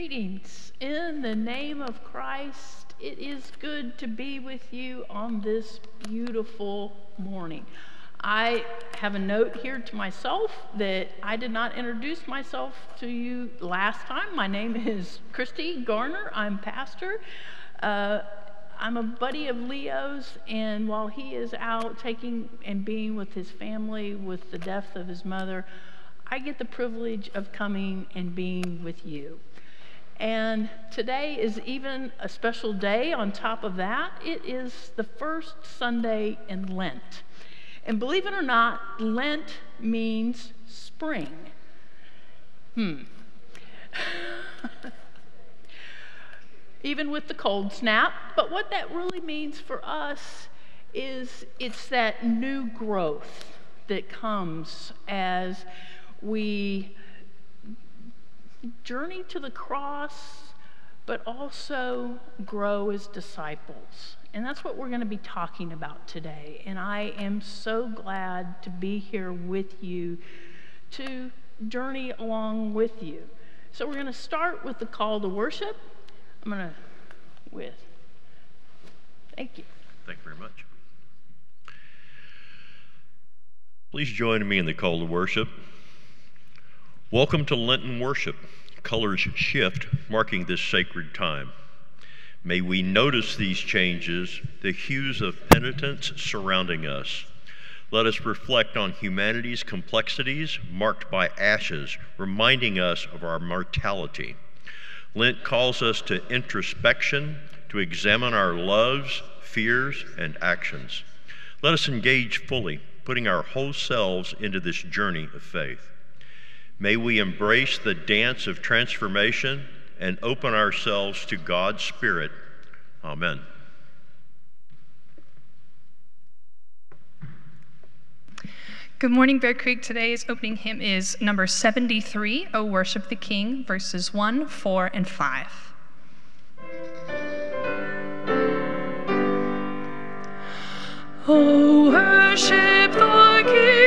Greetings. In the name of Christ, it is good to be with you on this beautiful morning. I have a note here to myself that I did not introduce myself to you last time. My name is Christy Garner. I'm pastor. Uh, I'm a buddy of Leo's, and while he is out taking and being with his family with the death of his mother, I get the privilege of coming and being with you. And today is even a special day on top of that. It is the first Sunday in Lent. And believe it or not, Lent means spring. Hmm. even with the cold snap. But what that really means for us is it's that new growth that comes as we journey to the cross, but also grow as disciples. And that's what we're going to be talking about today. And I am so glad to be here with you to journey along with you. So we're going to start with the call to worship. I'm going to with. Thank you. Thank you very much. Please join me in the call to worship. Welcome to Lenten worship. Colors shift, marking this sacred time. May we notice these changes, the hues of penitence surrounding us. Let us reflect on humanity's complexities marked by ashes, reminding us of our mortality. Lent calls us to introspection, to examine our loves, fears, and actions. Let us engage fully, putting our whole selves into this journey of faith. May we embrace the dance of transformation and open ourselves to God's Spirit. Amen. Good morning, Bear Creek. Today's opening hymn is number 73, O Worship the King, verses 1, 4, and 5. O worship the King,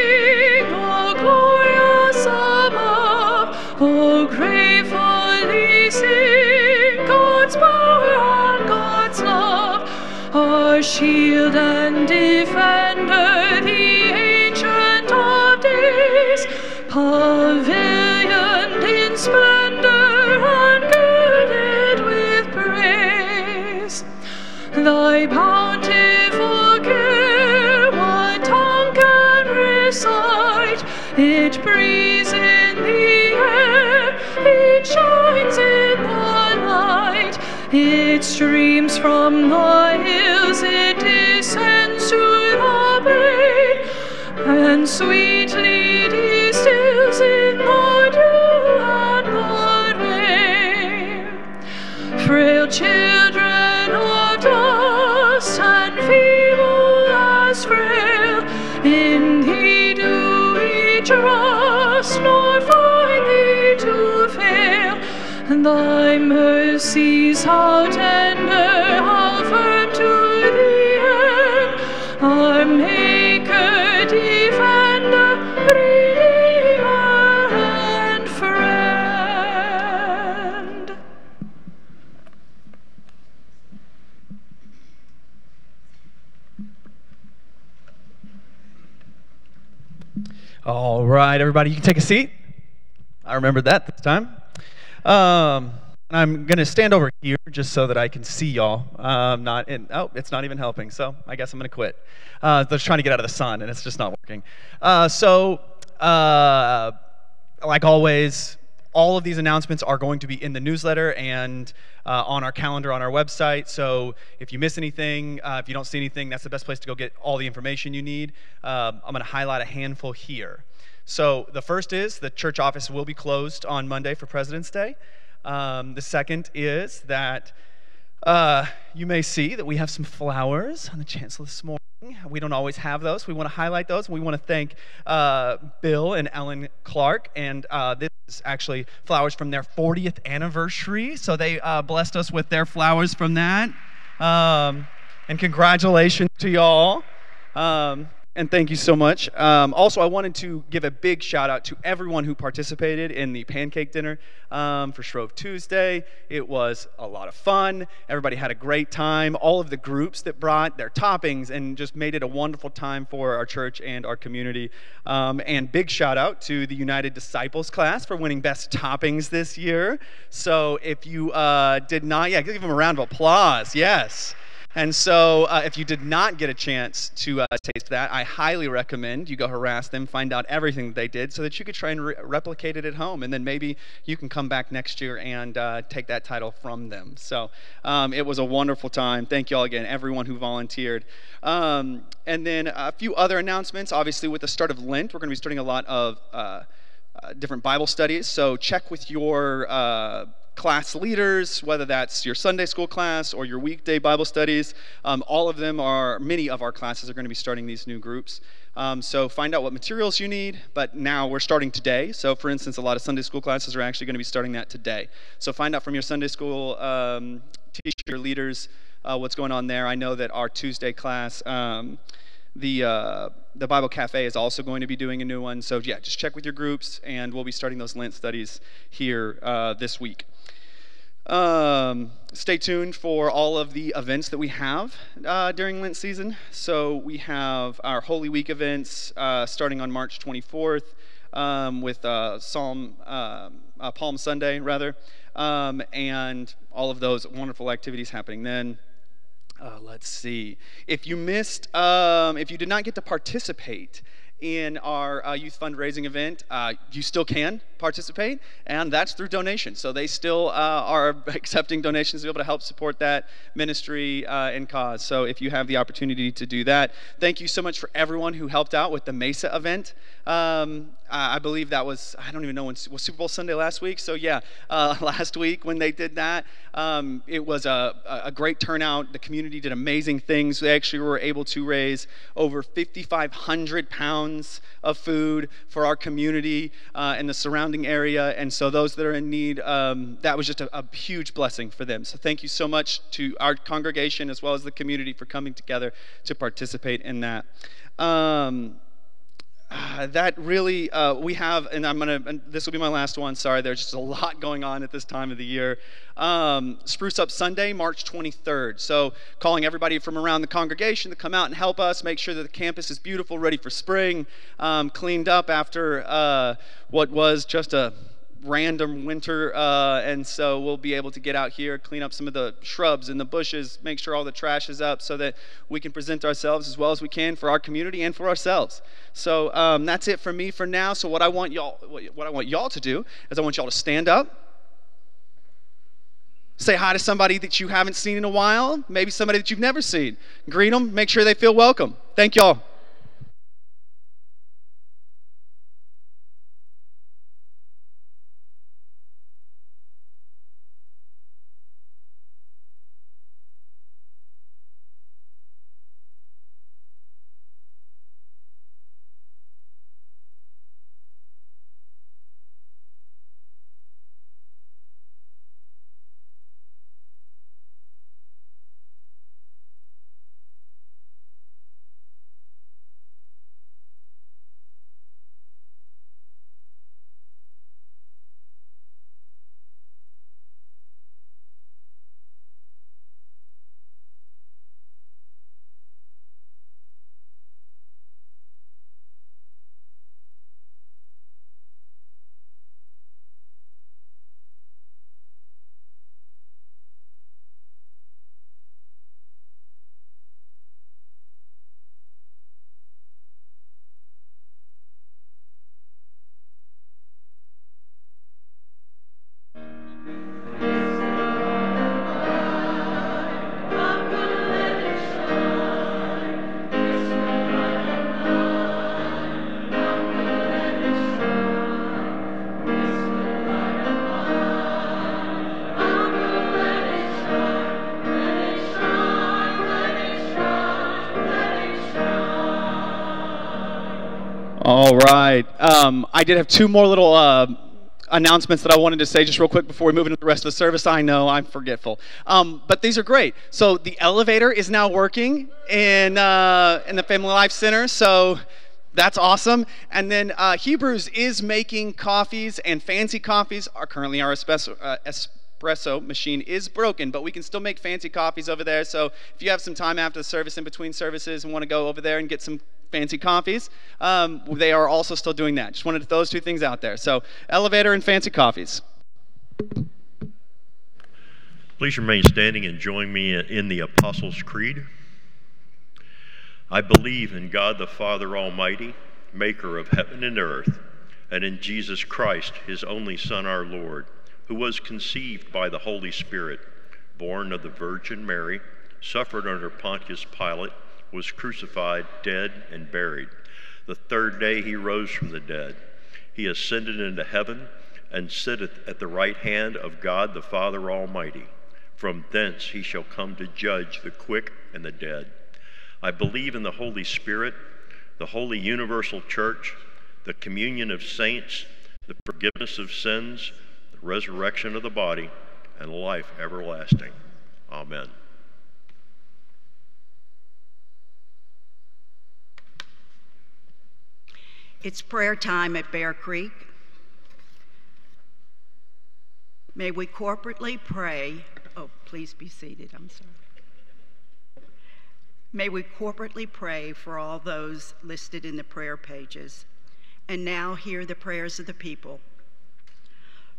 shield and defender, the ancient of days, pavilioned in splendor and girded with praise. Thy bountiful care, what tongue can recite? It breathes it streams from the hills, it descends to the bay, and sweetly distills in the dew and the rain. Frail children of dust and feeble as frail, Thy mercies how tender, how firm to the end, our Maker, Defender, Redeemer, and Friend. All right, everybody, you can take a seat. I remembered that this time. Um, I'm going to stand over here just so that I can see y'all. Um, not in, oh, it's not even helping, so I guess I'm going to quit. Uh, just trying to get out of the sun, and it's just not working. Uh, so, uh, like always, all of these announcements are going to be in the newsletter and uh, on our calendar on our website. So if you miss anything, uh, if you don't see anything, that's the best place to go get all the information you need. Um, I'm going to highlight a handful here. So the first is the church office will be closed on Monday for President's Day. Um, the second is that uh, you may see that we have some flowers on the chancel this morning. We don't always have those. We want to highlight those. We want to thank uh, Bill and Ellen Clark. And uh, this is actually flowers from their 40th anniversary. So they uh, blessed us with their flowers from that. Um, and congratulations to y'all. Um, And thank you so much. Um, also, I wanted to give a big shout out to everyone who participated in the pancake dinner um, for Shrove Tuesday. It was a lot of fun. Everybody had a great time. All of the groups that brought their toppings and just made it a wonderful time for our church and our community. Um, and big shout out to the United Disciples class for winning best toppings this year. So if you uh, did not, yeah, give them a round of applause. Yes. And so, uh, if you did not get a chance to uh, taste that, I highly recommend you go harass them, find out everything that they did, so that you could try and re- replicate it at home. And then maybe you can come back next year and uh, take that title from them. So, um, it was a wonderful time. Thank you all again, everyone who volunteered. Um, and then a few other announcements. Obviously, with the start of Lent, we're going to be starting a lot of uh, uh, different Bible studies. So, check with your uh, class leaders, whether that's your Sunday school class or your weekday Bible studies. Um, all of them are, many of our classes are going to be starting these new groups. Um, so find out what materials you need, but now we're starting today. So, for instance, a lot of Sunday school classes are actually going to be starting that today. So, find out from your Sunday school um, teacher leaders uh, what's going on there. I know that our Tuesday class, um, the uh, the Bible Cafe is also going to be doing a new one. So yeah, just check with your groups, and we'll be starting those Lent studies here uh, this week. Um, stay tuned for all of the events that we have uh, during Lent season. So we have our Holy Week events uh, starting on March 24th um, with uh, Psalm um, uh, Palm Sunday, rather, um, and all of those wonderful activities happening then. Uh, let's see. If you missed, um, if you did not get to participate in our uh, youth fundraising event, uh, you still can participate, and that's through donations. So they still uh, are accepting donations to be able to help support that ministry uh, and cause. So if you have the opportunity to do that, thank you so much for everyone who helped out with the Mesa event. Um, I believe that was, I don't even know when, was Super Bowl Sunday last week? So yeah, uh, last week when they did that, um, it was a, a great turnout. The community did amazing things. They actually were able to raise over 5,500 pounds of food for our community uh, and the surrounding area. And so those that are in need, um, that was just a, a huge blessing for them. So thank you so much to our congregation as well as the community for coming together to participate in that. Um, uh, that really uh, we have and i'm gonna and this will be my last one. Sorry there's just a lot going on at this time of the year. Um, spruce up sunday march 23rd so calling everybody from around the congregation to come out and help us make sure that the campus is beautiful ready for spring um, cleaned up after uh, what was just a random winter, uh, and so we'll be able to get out here, clean up some of the shrubs and the bushes, make sure all the trash is up, so that we can present ourselves as well as we can for our community and for ourselves. So um, that's it for me for now. So what I want y'all, what I want y'all to do is I want y'all to stand up. Say hi to somebody that you haven't seen in a while, maybe somebody that you've never seen. Greet them, make sure they feel welcome. Thank y'all. Right. Um, I did have two more little uh, announcements that I wanted to say just real quick before we move into the rest of the service. I know I'm forgetful, um, but these are great. So the elevator is now working in uh, in the Family Life Center. So that's awesome. And then uh, Hebrews is making coffees and fancy coffees. Are currently our espresso, uh, espresso machine is broken, but we can still make fancy coffees over there. So if you have some time after the service, in between services, and want to go over there and get some fancy coffees, um, they are also still doing that. Just wanted those two things out there. So elevator and fancy coffees. Please remain standing and join me in the Apostles' Creed. I believe in God the Father Almighty, maker of heaven and earth, and in Jesus Christ, his only Son, our Lord, who was conceived by the Holy Spirit, born of the Virgin Mary, suffered under Pontius Pilate, was crucified, dead, and buried. The third day he rose from the dead. He ascended into heaven and sitteth at the right hand of God the Father Almighty. From thence he shall come to judge the quick and the dead. I believe in the Holy Spirit, the holy universal church, the communion of saints, the forgiveness of sins, the resurrection of the body, and life everlasting. Amen. It's prayer time at Bear Creek. May we corporately pray. Oh, please be seated. I'm sorry. May we corporately pray for all those listed in the prayer pages. And now hear the prayers of the people.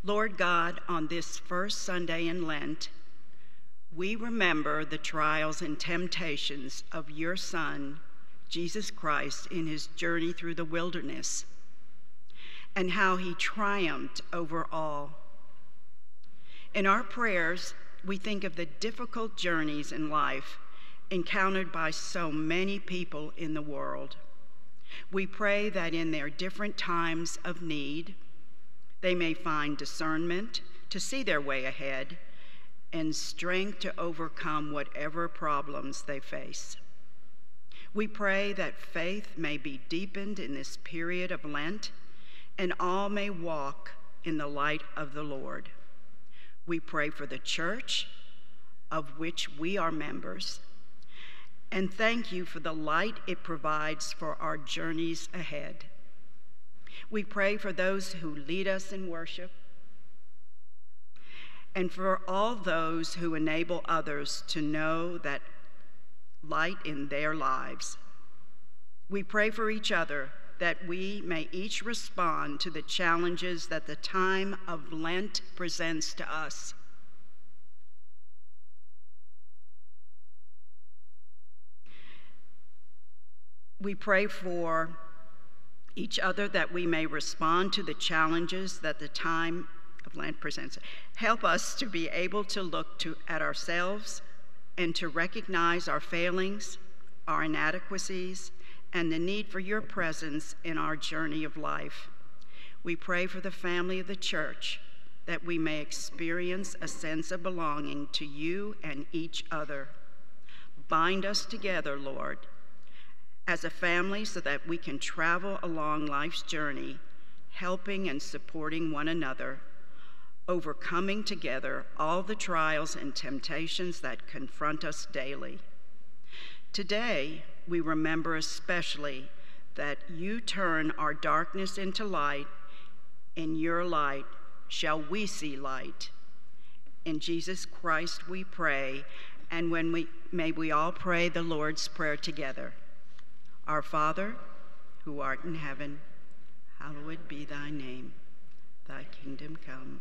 Lord God, on this first Sunday in Lent, we remember the trials and temptations of your Son, Jesus Christ, in his journey through the wilderness, and how he triumphed over all. In our prayers, we think of the difficult journeys in life encountered by so many people in the world. We pray that in their different times of need, they may find discernment to see their way ahead and strength to overcome whatever problems they face. We pray that faith may be deepened in this period of Lent and all may walk in the light of the Lord. We pray for the church, of which we are members, and thank you for the light it provides for our journeys ahead. We pray for those who lead us in worship and for all those who enable others to know that light in their lives. We pray for each other that we may each respond to the challenges that the time of Lent presents to us. We pray for each other that we may respond to the challenges that the time of Lent presents. Help us to be able to look to, at ourselves and to recognize our failings, our inadequacies, and the need for your presence in our journey of life. We pray for the family of the church that we may experience a sense of belonging to you and each other. Bind us together, Lord as a family so that we can travel along life's journey, helping and supporting one another, overcoming together all the trials and temptations that confront us daily. Today, we remember especially that you turn our darkness into light. In your light shall we see light. In Jesus Christ we pray, and when we may we all pray the Lord's Prayer together. Our Father, who art in heaven, hallowed be thy name. Thy kingdom come,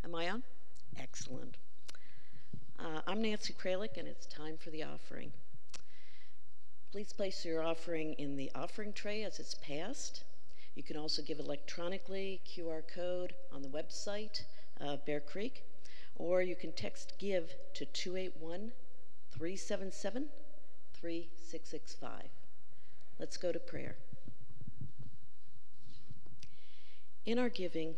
Uh, am I on? Excellent. Uh, I'm Nancy Kralik, and it's time for the offering. Please place your offering in the offering tray as it's passed. You can also give electronically, QR code on the website of Bear Creek, or you can text GIVE to 281 377 3665. Let's go to prayer. In our giving,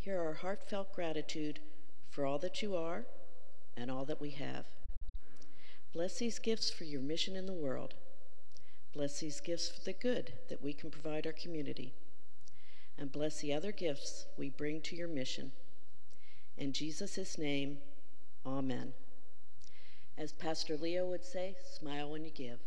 hear our heartfelt gratitude for all that you are and all that we have. Bless these gifts for your mission in the world. Bless these gifts for the good that we can provide our community. And bless the other gifts we bring to your mission. In Jesus' name, amen. As Pastor Leo would say, smile when you give.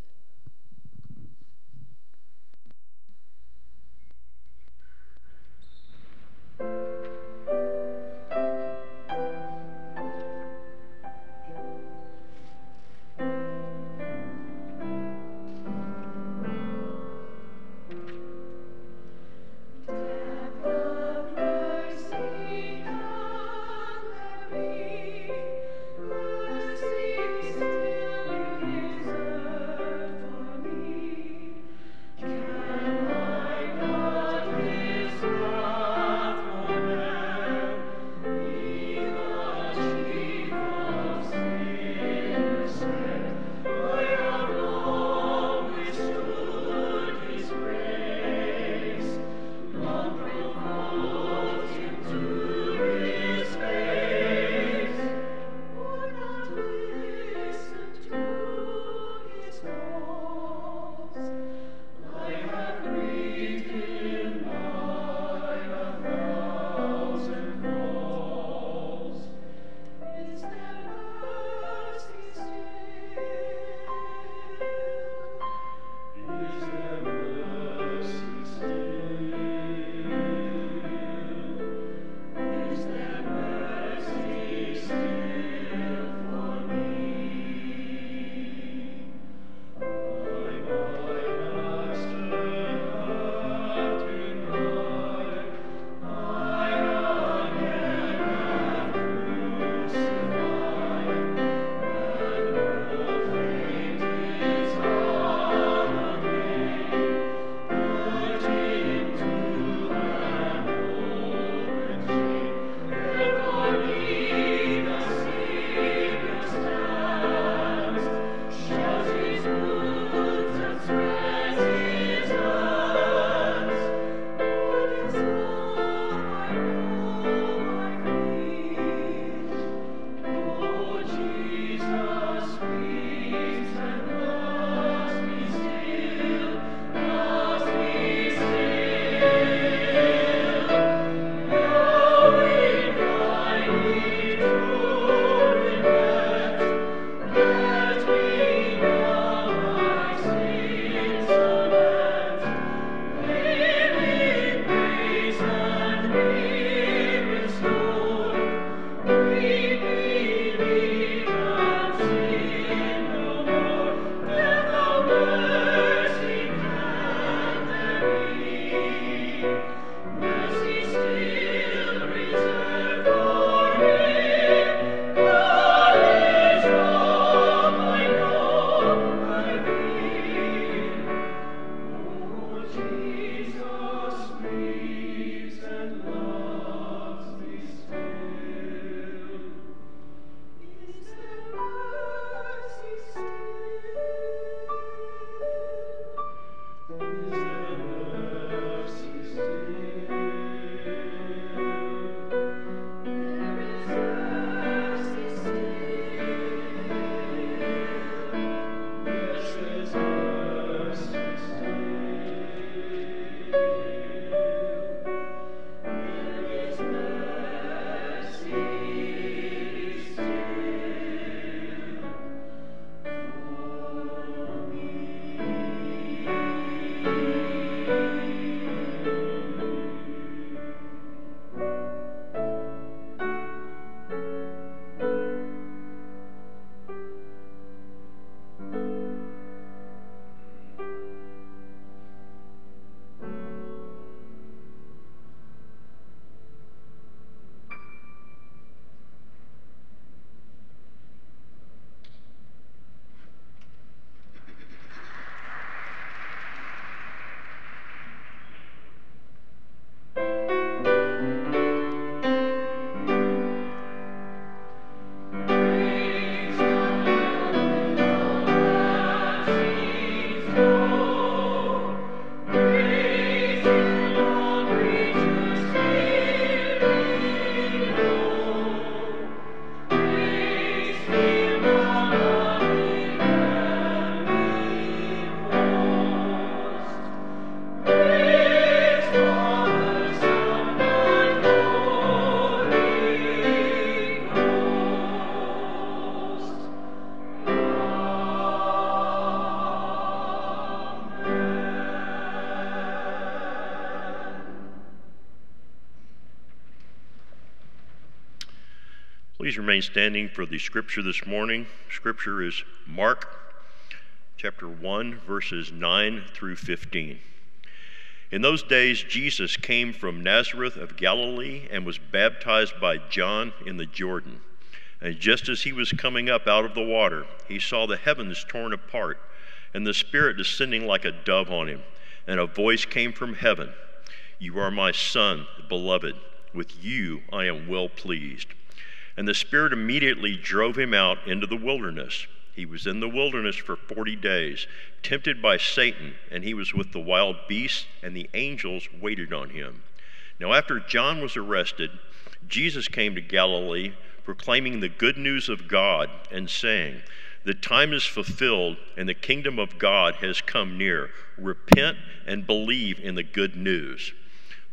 Please remain standing for the scripture this morning. Scripture is Mark chapter 1, verses 9 through 15. In those days, Jesus came from Nazareth of Galilee and was baptized by John in the Jordan. And just as he was coming up out of the water, he saw the heavens torn apart and the Spirit descending like a dove on him. And a voice came from heaven You are my Son, beloved. With you I am well pleased. And the Spirit immediately drove him out into the wilderness he was in the wilderness for 40 days, tempted by Satan, and he was with the wild beasts, and the angels waited on him. Now, after John was arrested, Jesus came to Galilee, proclaiming the good news of God and saying, The time is fulfilled, and the kingdom of God has come near. Repent and believe in the good news.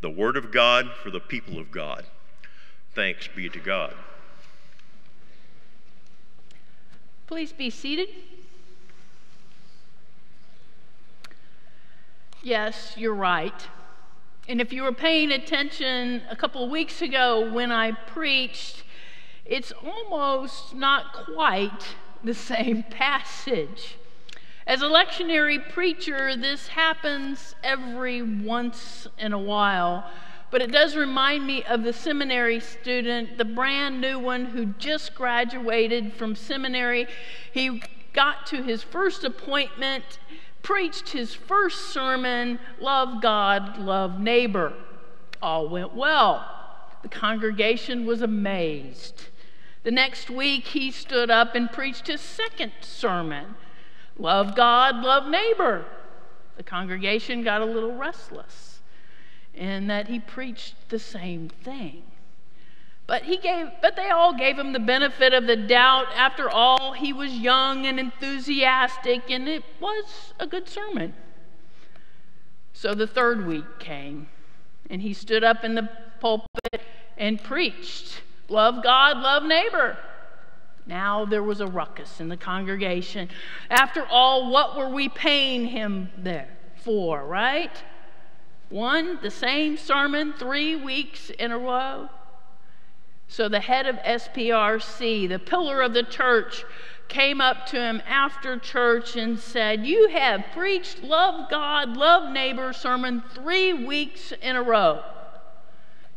The word of God for the people of God. Thanks be to God. Please be seated. Yes, you're right. And if you were paying attention a couple of weeks ago when I preached, it's almost not quite the same passage. As a lectionary preacher, this happens every once in a while but it does remind me of the seminary student, the brand new one who just graduated from seminary. He got to his first appointment, preached his first sermon love God, love neighbor. All went well. The congregation was amazed. The next week, he stood up and preached his second sermon love God, love neighbor. The congregation got a little restless and that he preached the same thing. But he gave but they all gave him the benefit of the doubt. After all, he was young and enthusiastic and it was a good sermon. So the third week came and he stood up in the pulpit and preached, love God, love neighbor. Now there was a ruckus in the congregation. After all, what were we paying him there for, right? One, the same sermon three weeks in a row. So the head of SPRC, the pillar of the church, came up to him after church and said, You have preached love God, love neighbor sermon three weeks in a row.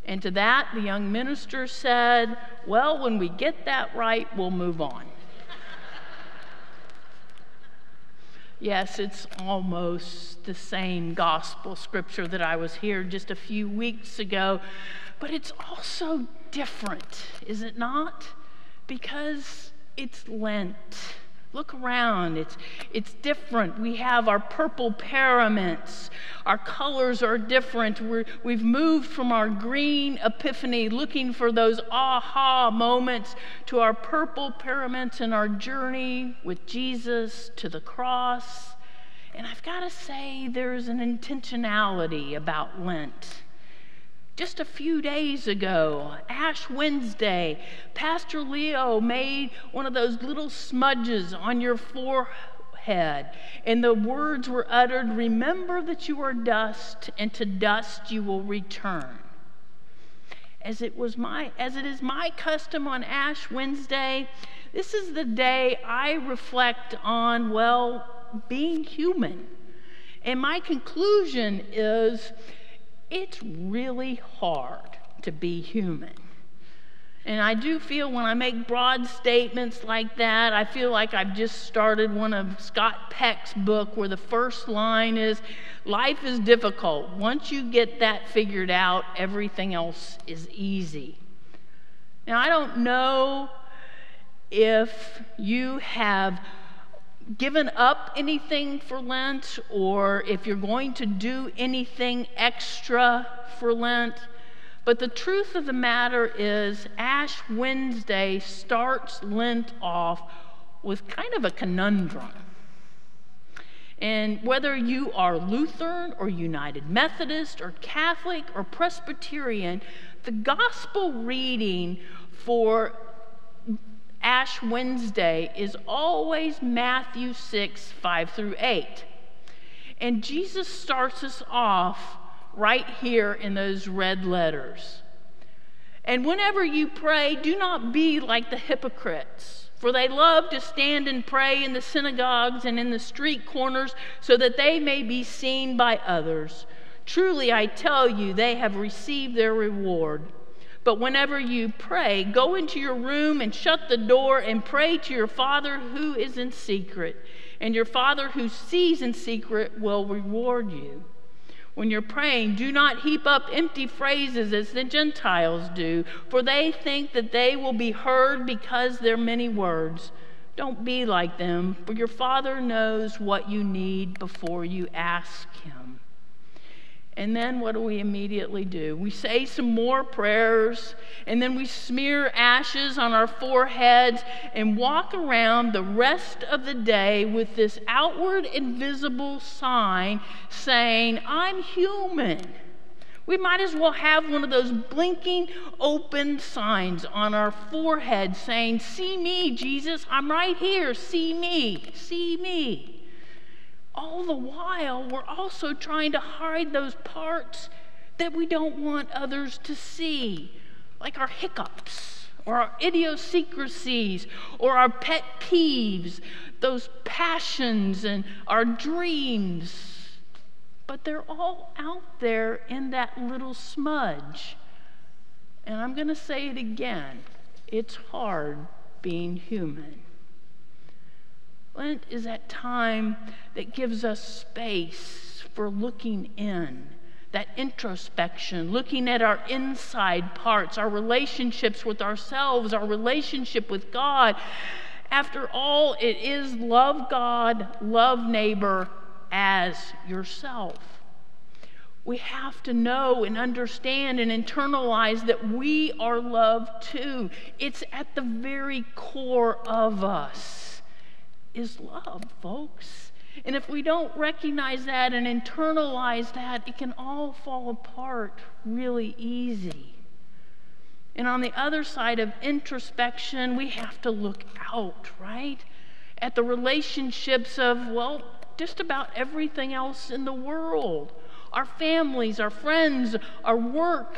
And to that, the young minister said, Well, when we get that right, we'll move on. Yes, it's almost the same gospel scripture that I was here just a few weeks ago, but it's also different, is it not? Because it's Lent. Look around, it's, it's different. We have our purple paraments, our colors are different. We're, we've moved from our green epiphany, looking for those aha moments, to our purple paraments in our journey with Jesus to the cross. And I've got to say, there's an intentionality about Lent. Just a few days ago, Ash Wednesday, Pastor Leo made one of those little smudges on your forehead, and the words were uttered Remember that you are dust, and to dust you will return. As it, was my, as it is my custom on Ash Wednesday, this is the day I reflect on, well, being human. And my conclusion is it's really hard to be human. And I do feel when I make broad statements like that, I feel like I've just started one of Scott Peck's book where the first line is life is difficult. Once you get that figured out, everything else is easy. Now, I don't know if you have given up anything for Lent or if you're going to do anything extra for Lent. But the truth of the matter is, Ash Wednesday starts Lent off with kind of a conundrum. And whether you are Lutheran or United Methodist or Catholic or Presbyterian, the gospel reading for Ash Wednesday is always Matthew 6, 5 through 8. And Jesus starts us off right here in those red letters. And whenever you pray, do not be like the hypocrites, for they love to stand and pray in the synagogues and in the street corners so that they may be seen by others. Truly, I tell you, they have received their reward. But whenever you pray, go into your room and shut the door and pray to your Father who is in secret. And your Father who sees in secret will reward you. When you're praying, do not heap up empty phrases as the Gentiles do, for they think that they will be heard because they're many words. Don't be like them, for your Father knows what you need before you ask Him. And then what do we immediately do? We say some more prayers, and then we smear ashes on our foreheads and walk around the rest of the day with this outward invisible sign saying, I'm human. We might as well have one of those blinking open signs on our forehead saying, See me, Jesus, I'm right here. See me, see me all the while, we're also trying to hide those parts that we don't want others to see, like our hiccups or our idiosyncrasies or our pet peeves, those passions and our dreams. But they're all out there in that little smudge. And I'm going to say it again it's hard being human. Lent is that time that gives us space for looking in, that introspection, looking at our inside parts, our relationships with ourselves, our relationship with God. After all, it is love God, love neighbor as yourself. We have to know and understand and internalize that we are loved too. It's at the very core of us is love, folks. And if we don't recognize that and internalize that, it can all fall apart really easy. And on the other side of introspection, we have to look out, right? At the relationships of, well, just about everything else in the world our families, our friends, our work,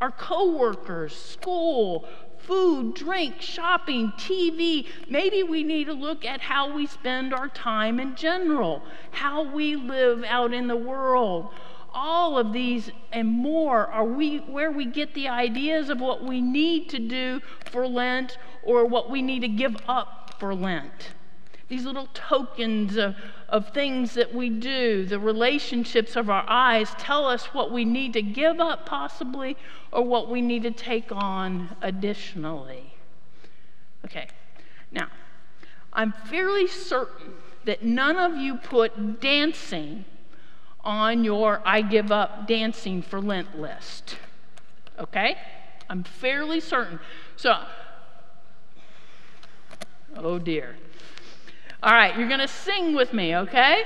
our coworkers, school, food, drink, shopping, TV. Maybe we need to look at how we spend our time in general, how we live out in the world. All of these and more are we where we get the ideas of what we need to do for Lent or what we need to give up for Lent these little tokens of, of things that we do, the relationships of our eyes tell us what we need to give up, possibly, or what we need to take on additionally. Okay, now, I'm fairly certain that none of you put dancing on your I give up dancing for Lent list. Okay? I'm fairly certain. So, oh dear. All right, you're going to sing with me, okay?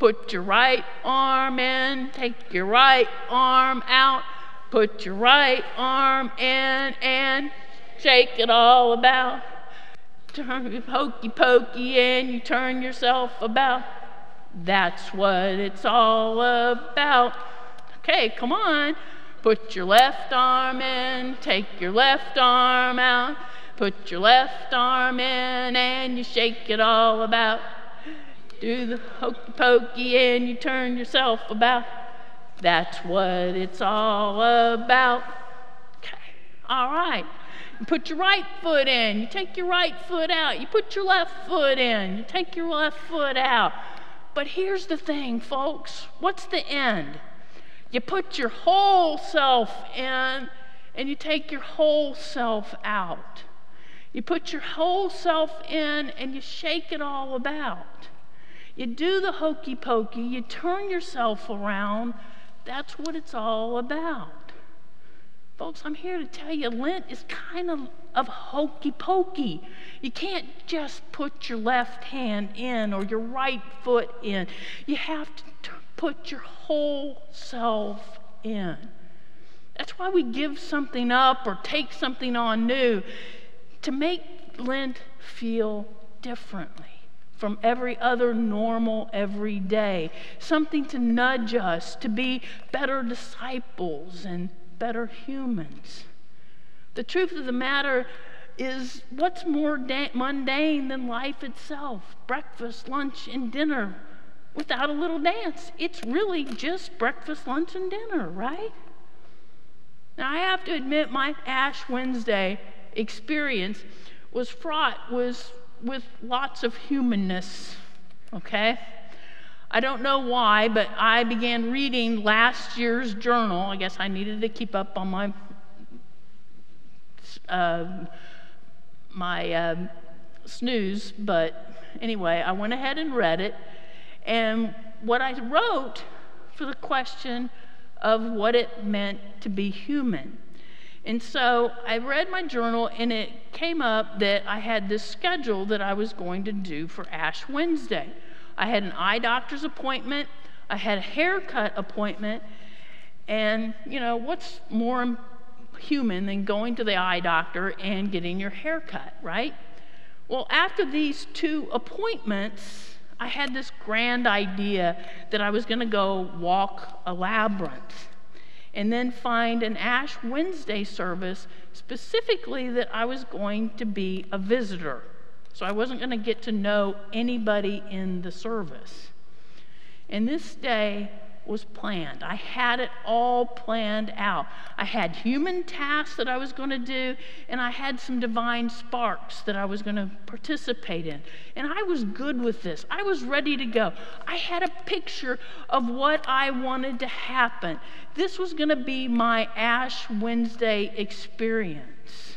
Put your right arm in, take your right arm out, put your right arm in and shake it all about. Turn your hokey pokey and you turn yourself about. That's what it's all about. Okay, come on. Put your left arm in, take your left arm out. Put your left arm in and you shake it all about. Do the hokey pokey and you turn yourself about. That's what it's all about. Okay, all right. You put your right foot in, you take your right foot out. You put your left foot in, you take your left foot out. But here's the thing, folks what's the end? You put your whole self in and you take your whole self out. You put your whole self in and you shake it all about. You do the hokey pokey, you turn yourself around. That's what it's all about. Folks, I'm here to tell you Lent is kind of of hokey pokey. You can't just put your left hand in or your right foot in. You have to t- put your whole self in. That's why we give something up or take something on new to make Lent feel differently from every other normal everyday, something to nudge us to be better disciples and better humans. The truth of the matter is what's more da- mundane than life itself? Breakfast, lunch, and dinner without a little dance. It's really just breakfast, lunch, and dinner, right? Now, I have to admit, my Ash Wednesday experience was fraught was with lots of humanness, okay? I don't know why, but I began reading last year's journal. I guess I needed to keep up on my uh, my uh, snooze, but anyway, I went ahead and read it. And what I wrote for the question of what it meant to be human. And so I read my journal, and it came up that I had this schedule that I was going to do for Ash Wednesday. I had an eye doctor's appointment, I had a haircut appointment, and you know, what's more human than going to the eye doctor and getting your hair cut, right? Well, after these two appointments, I had this grand idea that I was going to go walk a labyrinth and then find an Ash Wednesday service specifically that I was going to be a visitor. So I wasn't going to get to know anybody in the service. And this day, was planned. I had it all planned out. I had human tasks that I was going to do, and I had some divine sparks that I was going to participate in. And I was good with this. I was ready to go. I had a picture of what I wanted to happen. This was going to be my Ash Wednesday experience.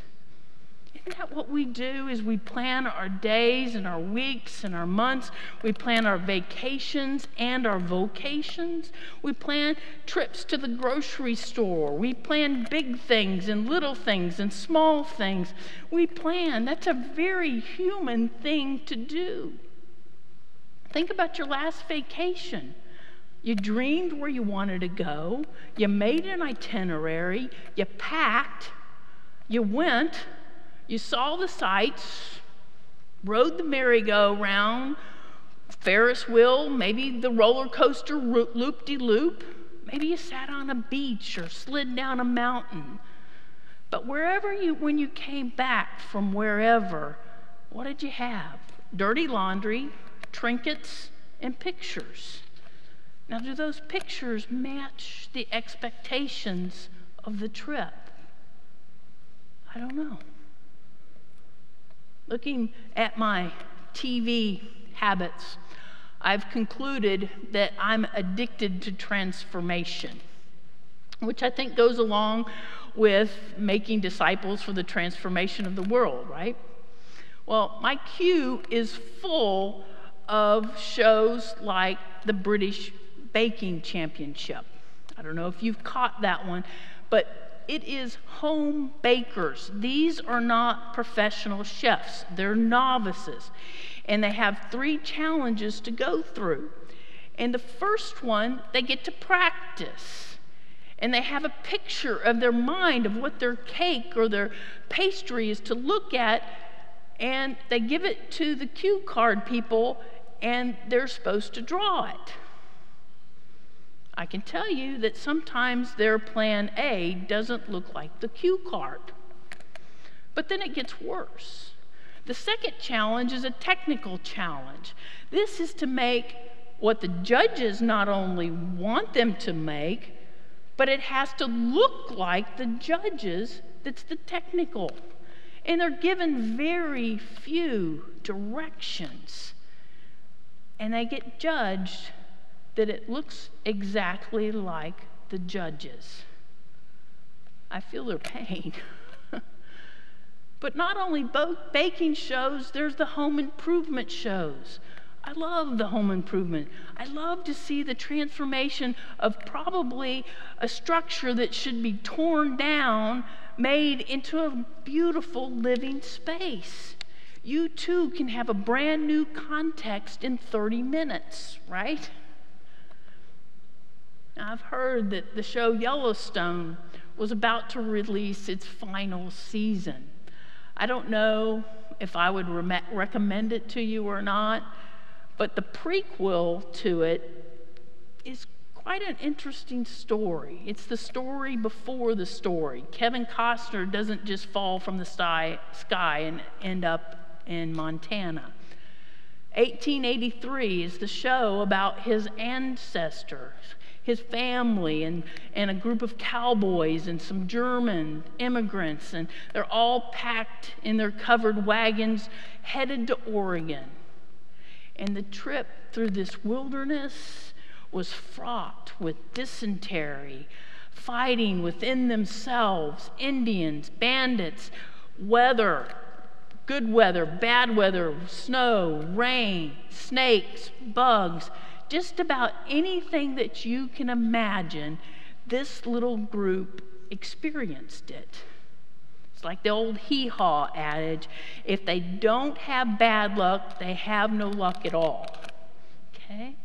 Isn't that what we do is we plan our days and our weeks and our months. We plan our vacations and our vocations. We plan trips to the grocery store. We plan big things and little things and small things. We plan. That's a very human thing to do. Think about your last vacation. You dreamed where you wanted to go. You made an itinerary. You packed. You went you saw the sights, rode the merry-go-round, Ferris wheel, maybe the roller coaster loop de loop. Maybe you sat on a beach or slid down a mountain. But wherever you, when you came back from wherever, what did you have? Dirty laundry, trinkets, and pictures. Now, do those pictures match the expectations of the trip? I don't know. Looking at my TV habits, I've concluded that I'm addicted to transformation, which I think goes along with making disciples for the transformation of the world, right? Well, my queue is full of shows like the British Baking Championship. I don't know if you've caught that one, but it is home bakers. These are not professional chefs, they're novices. And they have three challenges to go through. And the first one, they get to practice. And they have a picture of their mind of what their cake or their pastry is to look at. And they give it to the cue card people, and they're supposed to draw it. I can tell you that sometimes their plan A doesn't look like the cue card. But then it gets worse. The second challenge is a technical challenge. This is to make what the judges not only want them to make, but it has to look like the judges that's the technical. And they're given very few directions. And they get judged that it looks exactly like the judges. I feel their pain. but not only baking shows, there's the home improvement shows. I love the home improvement. I love to see the transformation of probably a structure that should be torn down, made into a beautiful living space. You too can have a brand new context in 30 minutes, right? I've heard that the show Yellowstone was about to release its final season. I don't know if I would re- recommend it to you or not, but the prequel to it is quite an interesting story. It's the story before the story. Kevin Costner doesn't just fall from the sky, sky and end up in Montana. 1883 is the show about his ancestors, his family, and, and a group of cowboys and some German immigrants. And they're all packed in their covered wagons headed to Oregon. And the trip through this wilderness was fraught with dysentery, fighting within themselves, Indians, bandits, weather, good weather, bad weather, snow, rain, snakes, bugs, just about anything that you can imagine, this little group experienced it. It's like the old hee haw adage if they don't have bad luck, they have no luck at all. Okay?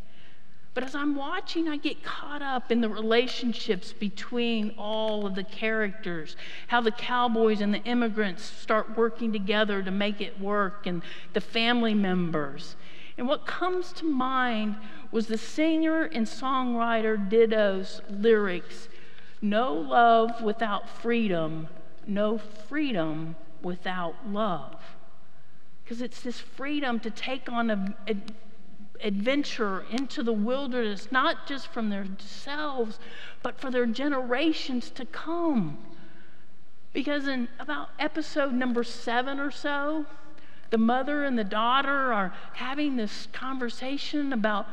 But as I'm watching, I get caught up in the relationships between all of the characters, how the cowboys and the immigrants start working together to make it work, and the family members. And what comes to mind was the singer and songwriter Dido's lyrics No love without freedom, no freedom without love. Because it's this freedom to take on an adventure into the wilderness, not just from themselves, but for their generations to come. Because in about episode number seven or so, the mother and the daughter are having this conversation about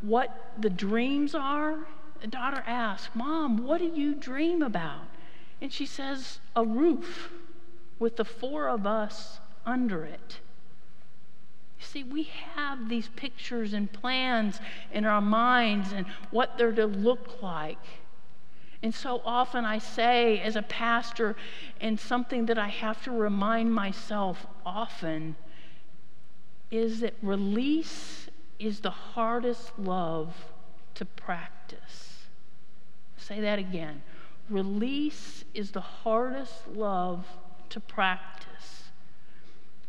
what the dreams are. The daughter asks, Mom, what do you dream about? And she says, A roof with the four of us under it. You see, we have these pictures and plans in our minds and what they're to look like. And so often I say, as a pastor, and something that I have to remind myself often, is that release is the hardest love to practice. Say that again. Release is the hardest love to practice.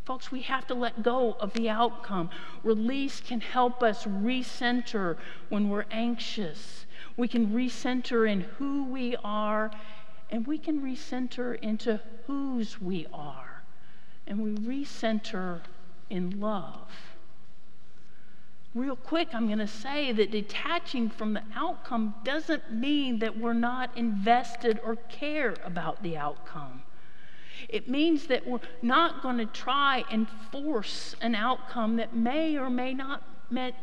Folks, we have to let go of the outcome. Release can help us recenter when we're anxious. We can recenter in who we are, and we can recenter into whose we are. And we recenter in love. Real quick, I'm going to say that detaching from the outcome doesn't mean that we're not invested or care about the outcome. It means that we're not going to try and force an outcome that may or may not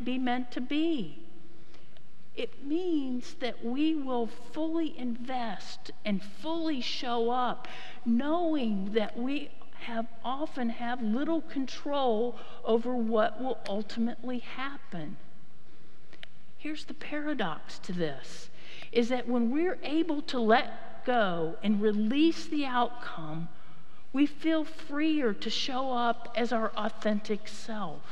be meant to be. It means that we will fully invest and fully show up, knowing that we have often have little control over what will ultimately happen. Here's the paradox to this is that when we're able to let go and release the outcome, we feel freer to show up as our authentic self.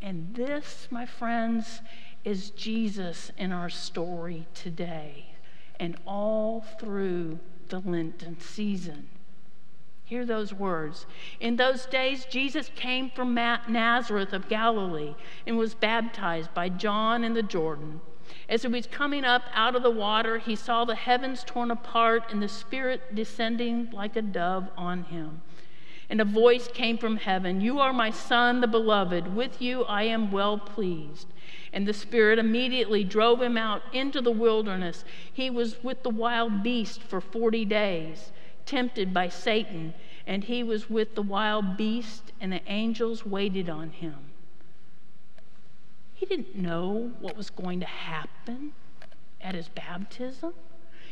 And this, my friends, is Jesus in our story today and all through the Lenten season. Hear those words. In those days, Jesus came from Nazareth of Galilee and was baptized by John in the Jordan. As he was coming up out of the water, he saw the heavens torn apart and the Spirit descending like a dove on him. And a voice came from heaven You are my Son, the beloved. With you I am well pleased. And the Spirit immediately drove him out into the wilderness. He was with the wild beast for 40 days, tempted by Satan. And he was with the wild beast, and the angels waited on him. He didn't know what was going to happen at his baptism.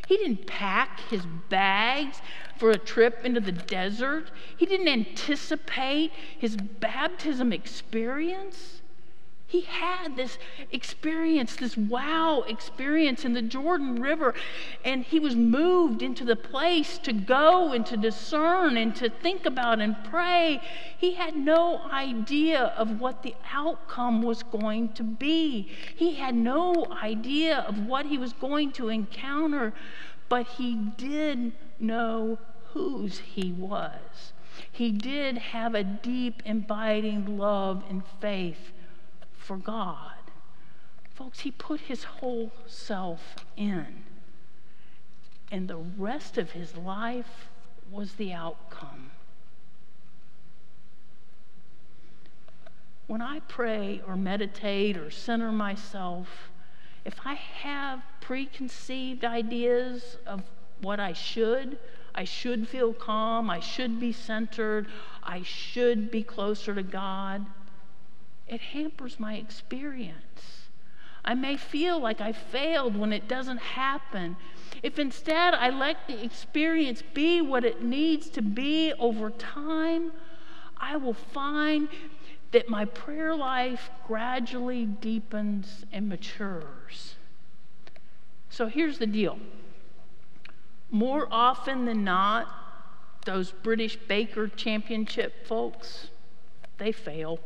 He didn't pack his bags for a trip into the desert. He didn't anticipate his baptism experience he had this experience, this wow experience in the Jordan River, and he was moved into the place to go and to discern and to think about and pray. He had no idea of what the outcome was going to be, he had no idea of what he was going to encounter, but he did know whose he was. He did have a deep, abiding love and faith for God. Folks, he put his whole self in. And the rest of his life was the outcome. When I pray or meditate or center myself, if I have preconceived ideas of what I should, I should feel calm, I should be centered, I should be closer to God, it hampers my experience. I may feel like I failed when it doesn't happen. If instead I let the experience be what it needs to be over time, I will find that my prayer life gradually deepens and matures. So here's the deal more often than not, those British Baker Championship folks, they fail.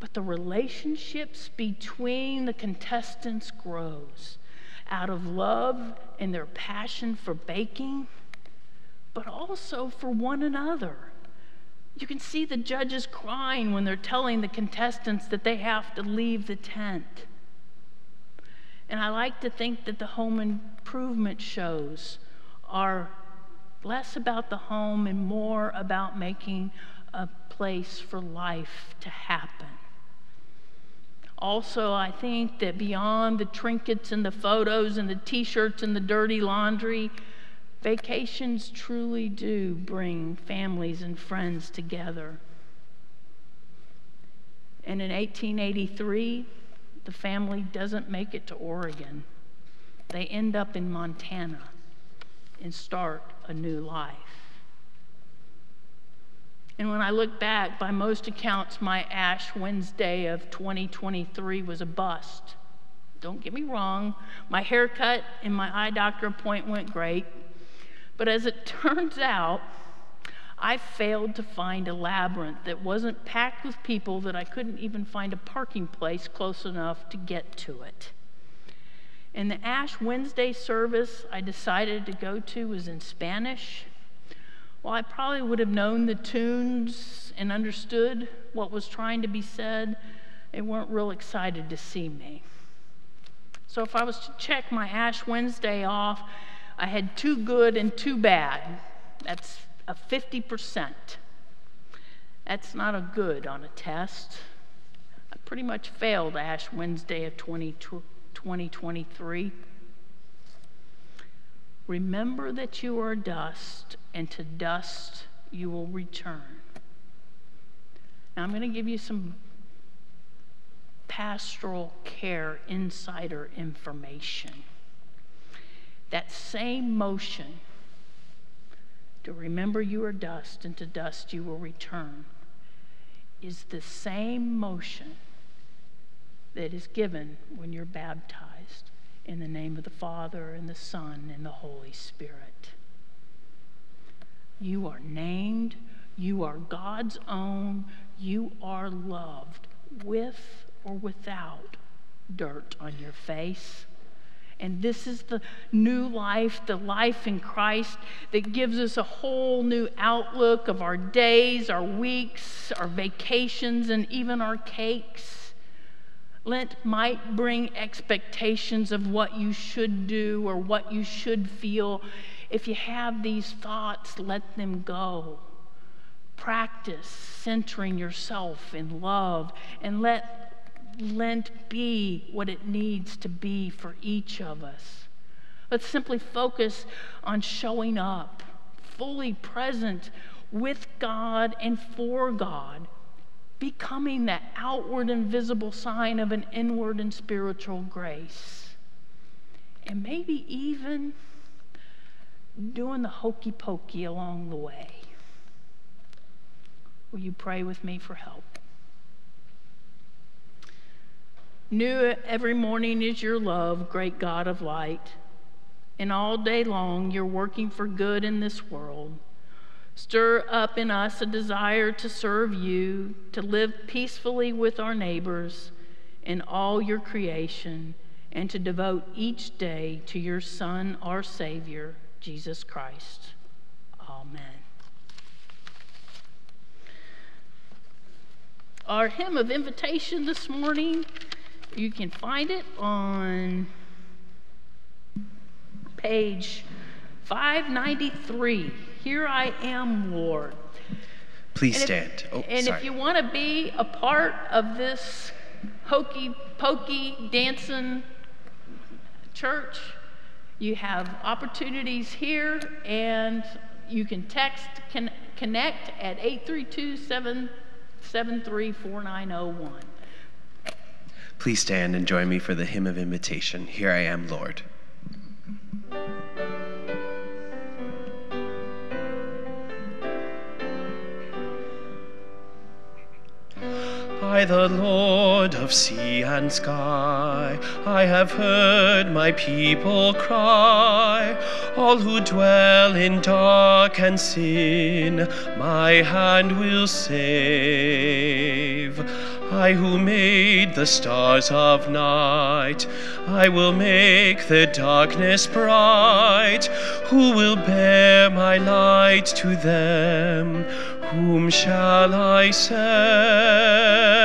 But the relationships between the contestants grows out of love and their passion for baking, but also for one another. You can see the judges crying when they're telling the contestants that they have to leave the tent. And I like to think that the home improvement shows are less about the home and more about making a place for life to happen. Also, I think that beyond the trinkets and the photos and the t shirts and the dirty laundry, vacations truly do bring families and friends together. And in 1883, the family doesn't make it to Oregon. They end up in Montana and start a new life. And when I look back, by most accounts, my Ash Wednesday of 2023 was a bust. Don't get me wrong, my haircut and my eye doctor appointment went great. But as it turns out, I failed to find a labyrinth that wasn't packed with people that I couldn't even find a parking place close enough to get to it. And the Ash Wednesday service I decided to go to was in Spanish. Well, I probably would have known the tunes and understood what was trying to be said. They weren't real excited to see me. So if I was to check my Ash Wednesday off, I had two good and two bad. That's a 50%. That's not a good on a test. I pretty much failed Ash Wednesday of 2023. Remember that you are dust, and to dust you will return. Now, I'm going to give you some pastoral care insider information. That same motion to remember you are dust and to dust you will return is the same motion that is given when you're baptized in the name of the Father and the Son and the Holy Spirit. You are named, you are God's own, you are loved with or without dirt on your face and this is the new life, the life in Christ that gives us a whole new outlook of our days, our weeks, our vacations, and even our cakes. Lent might bring expectations of what you should do or what you should feel. If you have these thoughts, let them go. Practice centering yourself in love and let Lent be what it needs to be for each of us. Let's simply focus on showing up, fully present with God and for God, becoming that outward and visible sign of an inward and spiritual grace. And maybe even doing the hokey pokey along the way. Will you pray with me for help? New every morning is your love, great God of light. And all day long you're working for good in this world. Stir up in us a desire to serve you, to live peacefully with our neighbors and all your creation, and to devote each day to your Son, our Savior, Jesus Christ. Amen. Our hymn of invitation this morning You can find it on page 593. Here I am, Lord. Please And if- stand. oh, and sorry. if you want to be a part of this hokey pokey dancing church, you have opportunities here and you can text con- connect at 832 773 4901. Please stand and join me for the hymn of invitation. Here I am, Lord. I, the Lord of sea and sky, I have heard my people cry. All who dwell in dark and sin, my hand will save. I who made the stars of night, I will make the darkness bright. Who will bear my light to them? Whom shall I send?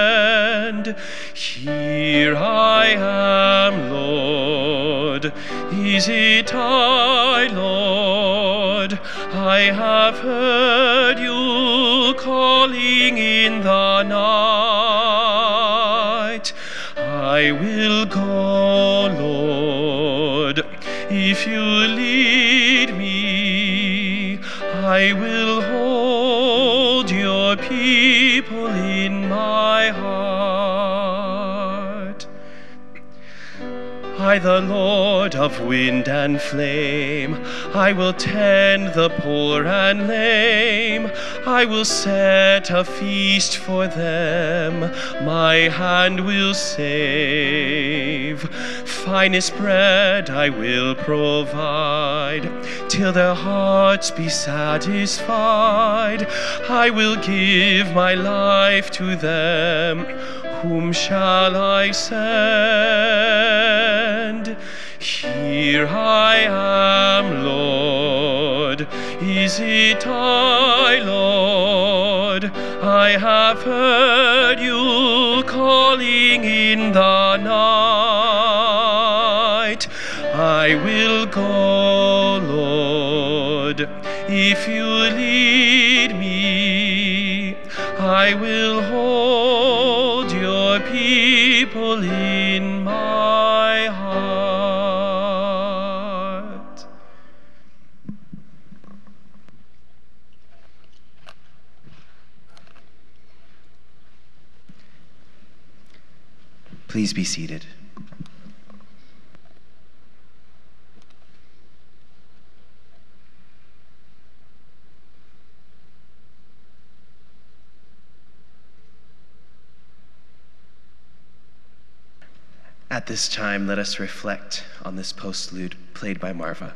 Here I am, Lord. Is it I, Lord? I have heard you calling in the night. I will go, Lord, if you lead me. I will I, the Lord of wind and flame, I will tend the poor and lame. I will set a feast for them, my hand will save. Finest bread I will provide, till their hearts be satisfied. I will give my life to them. Whom shall I send? Here I am, Lord. Is it I, Lord? I have heard you calling in the night. I will go, Lord, if you lead me. I will Please be seated. At this time, let us reflect on this postlude played by Marva.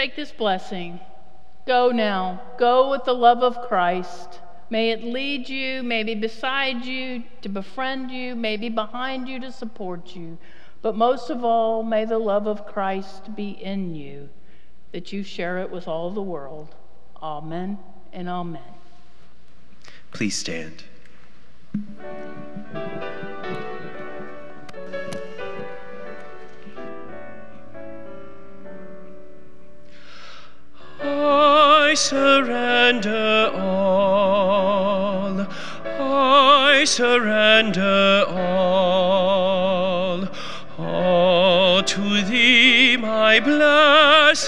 Take this blessing. Go now. Go with the love of Christ. May it lead you, maybe beside you to befriend you, maybe behind you to support you. But most of all, may the love of Christ be in you, that you share it with all the world. Amen and amen. Please stand.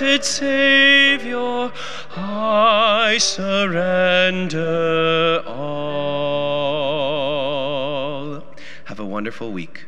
Blessed Savior. I surrender all. Have a wonderful week.